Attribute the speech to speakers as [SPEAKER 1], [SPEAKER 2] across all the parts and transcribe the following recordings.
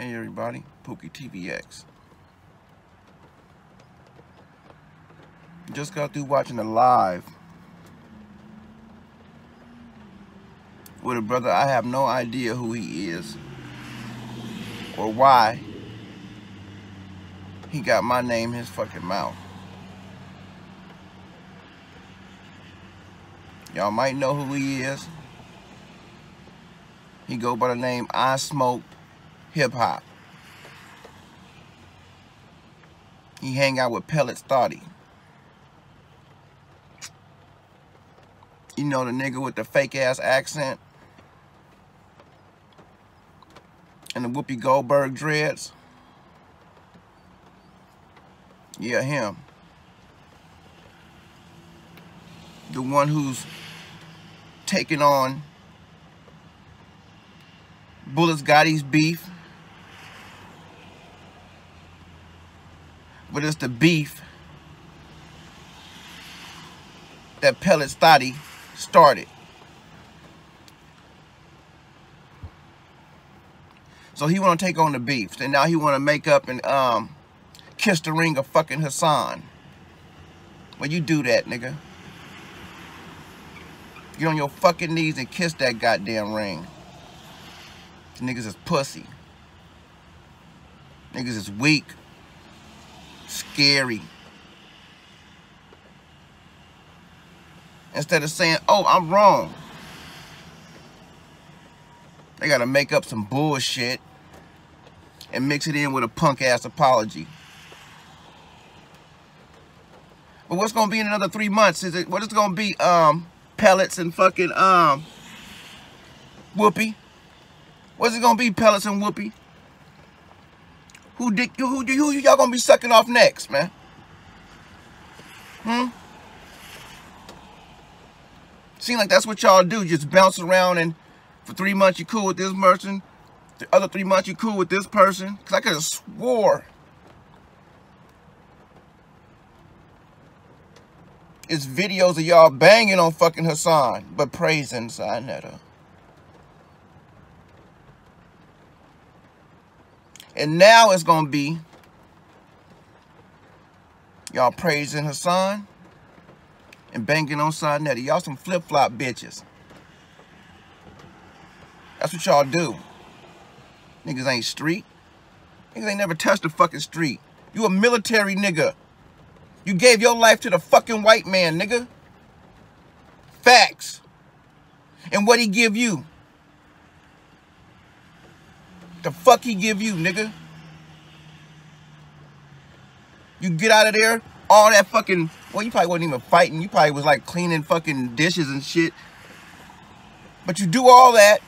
[SPEAKER 1] Hey everybody, Pookie TVX. Just got through watching a live with a brother I have no idea who he is or why he got my name in his fucking mouth. Y'all might know who he is. He go by the name I Smoke Hip Hop. He hang out with Pellets Thotty. You know the nigga with the fake ass accent? And the Whoopi Goldberg dreads? Yeah, him. The one who's taking on Bullets Gotti's beef. But it's the beef that Pellets Thotty started. So he want to take on the beef. And now he want to make up and um, kiss the ring of fucking Hassan. Well, you do that, nigga. Get on your fucking knees and kiss that goddamn ring. Niggas is pussy. Niggas is weak. Scary. Instead of saying, oh, I'm wrong. They gotta make up some bullshit and mix it in with a punk ass apology. But what's gonna be in another three months? Is it what is it gonna be? Um, pellets and fucking um, Whoopi. What's it gonna be, pellets and Whoopi? Who? Who who, who y'all gonna be sucking off next, man? Hmm. Seem like that's what y'all do. Just bounce around and for three months you cool with this person. The other three months you cool with this person. Cause I could have swore it's videos of y'all banging on fucking Hassan, but praising Sinetta. And now it's gonna be y'all praising Hassan and banging on Sinetta. Y'all some flip-flop bitches. That's what y'all do. Niggas ain't street. Niggas ain't never touched the fucking street. You a military nigga. You gave your life to the fucking white man, nigga. Facts. And what he give you? The fuck he give you, nigga? You get out of there, all that fucking, well, you probably wasn't even fighting. You probably was like cleaning fucking dishes and shit. But you do all that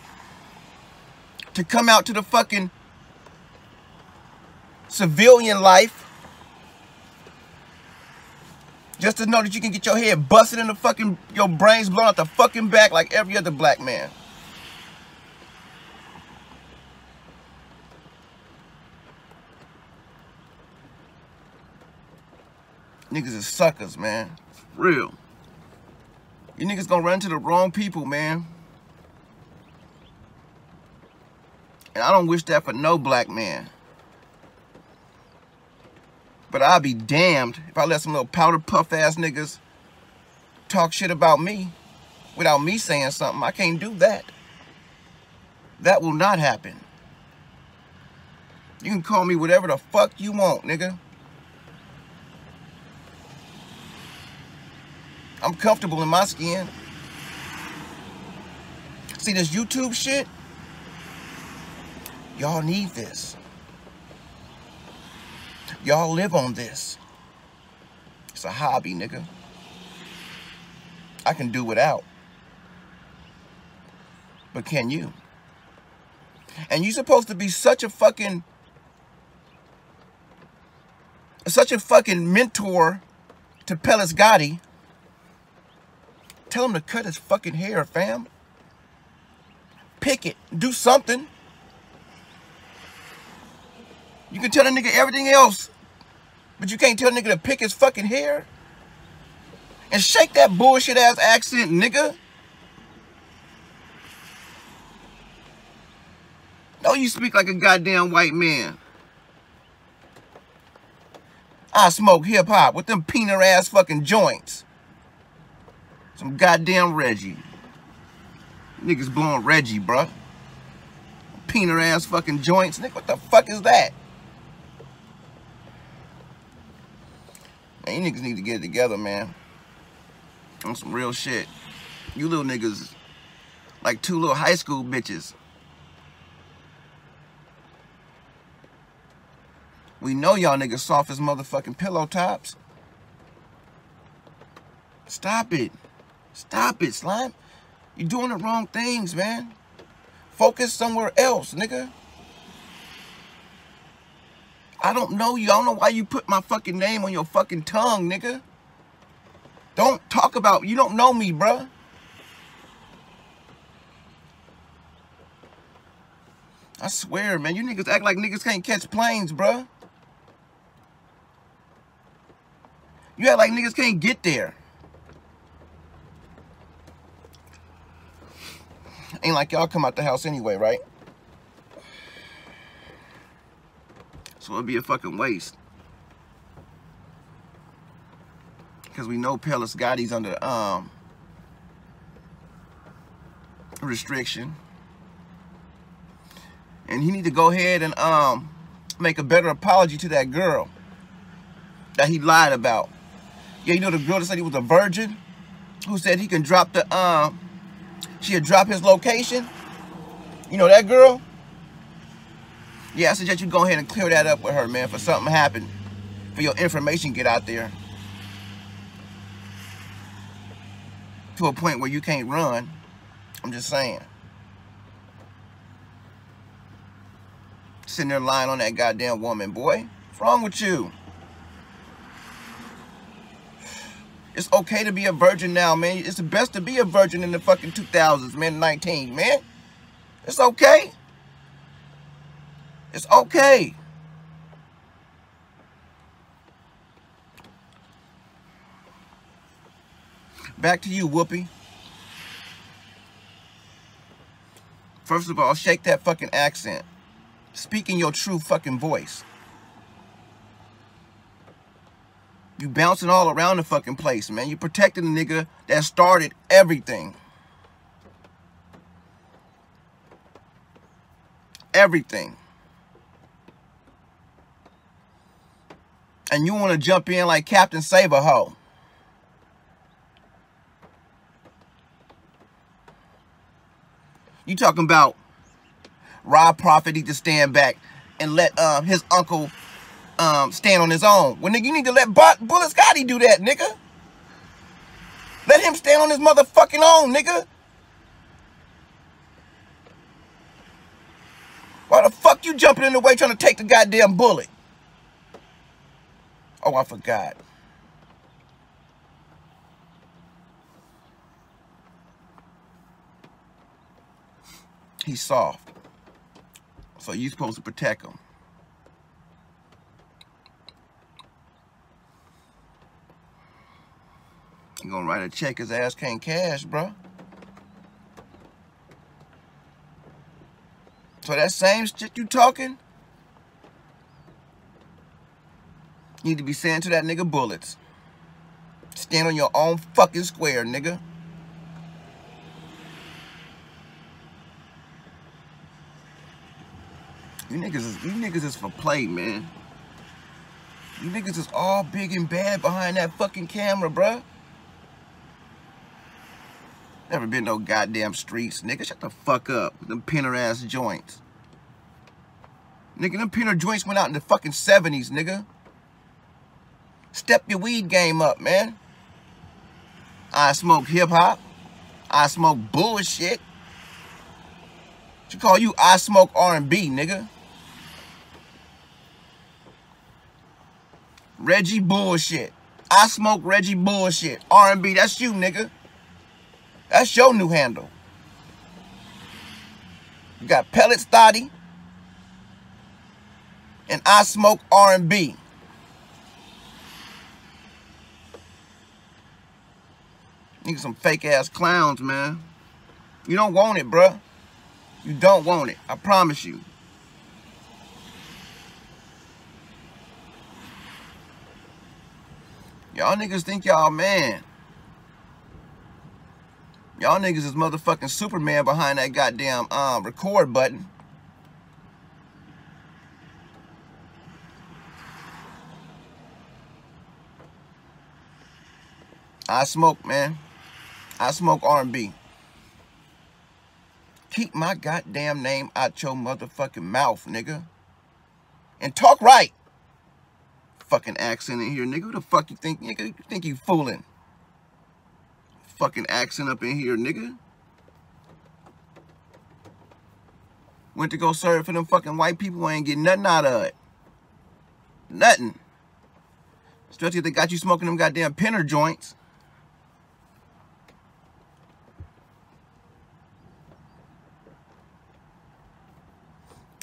[SPEAKER 1] to come out to the fucking civilian life just to know that you can get your head busted in the fucking, your brains blown out the fucking back like every other black man. Niggas is suckers, man. Real. You niggas gonna run to the wrong people, man. And I don't wish that for no black man. But I'll be damned if I let some little powder puff ass niggas talk shit about me without me saying something. I can't do that. That will not happen. You can call me whatever the fuck you want, nigga. I'm comfortable in my skin. See this YouTube shit? Y'all need this. Y'all live on this. It's a hobby, nigga. I can do without. But can you? And you supposed to be such a fucking such a fucking mentor to Pellets Gotti. Tell him to cut his fucking hair, fam. Pick it. Do something. You can tell a nigga everything else, but you can't tell a nigga to pick his fucking hair. And shake that bullshit ass accent, nigga. Oh, you speak like a goddamn white man. I smoke hip hop with them peanut ass fucking joints. Some goddamn Reggie. Niggas blowing Reggie, bruh. Peanut ass fucking joints. Nigga, what the fuck is that? Man, you niggas need to get together, man. On some real shit. You little niggas, like two little high school bitches. We know y'all niggas soft as motherfucking pillow tops. Stop it. Stop it, slime. You're doing the wrong things, man. Focus somewhere else, nigga. I don't know you. I don't know why you put my fucking name on your fucking tongue, nigga. Don't talk about, you don't know me, bruh. I swear, man, you niggas act like niggas can't catch planes, bruh. You act like niggas can't get there. Ain't like y'all come out the house anyway, right? So it'd be a fucking waste. Because we know Pellis Gotti's under um restriction. And he need to go ahead and um make a better apology to that girl that he lied about. Yeah, you know the girl that said he was a virgin? Who said he can drop the um She'll drop his location. You know that girl? Yeah, I suggest you go ahead and clear that up with her, man, for something happened. For your information get out there. To a point where you can't run. I'm just saying. Sitting there lying on that goddamn woman, boy. What's wrong with you? It's okay to be a virgin now, man. It's the best to be a virgin in the fucking 2000s, man, 19, man. It's okay. It's okay. Back to you, Whoopi. First of all, shake that fucking accent. Speak in your true fucking voice. You bouncing all around the fucking place, man. You protecting the nigga that started everything. Everything. And you want to jump in like Captain Save-A-Ho. You talking about Rob Prophet need to stand back and let uh, his uncle um, stand on his own. Well, nigga, you need to let Bullets Gotti do that, nigga. Let him stand on his motherfucking own, nigga. Why the fuck you jumping in the way trying to take the goddamn bullet? Oh, I forgot. He's soft. So you supposed to protect him. Gonna write a check his ass can't cash, bro. So that same shit you talking, you need to be saying to that nigga bullets. Stand on your own fucking square, nigga. You niggas is you niggas is for play, man. You niggas is all big and bad behind that fucking camera, bruh. Never been no goddamn streets, nigga. Shut the fuck up. Them pinner ass joints. Nigga, them pinner joints went out in the fucking 70s, nigga. Step your weed game up, man. I smoke hip hop. I smoke bullshit. What you call you I smoke R&B, nigga. Reggie bullshit. I smoke Reggie bullshit. R&B, that's you, nigga. That's your new handle. You got Pellets Thotty and I Smoke R&B. Nigga, some fake ass clowns, man. You don't want it, bruh. You don't want it. I promise you. Y'all niggas think y'all man. Y'all niggas is motherfucking Superman behind that goddamn um, record button. I smoke, man. I smoke R&B. Keep my goddamn name out your motherfucking mouth, nigga. And talk right. Fucking accent in here, nigga. Who the fuck you think, nigga? You think you fooling? Fucking accent up in here, nigga. Went to go serve for them fucking white people ain't getting nothing out of it. Nothing. Especially if they got you smoking them goddamn pinner joints.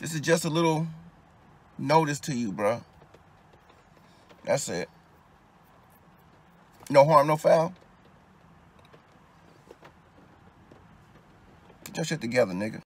[SPEAKER 1] This is just a little notice to you, bro. That's it. No harm, no foul. Your shit together, nigga.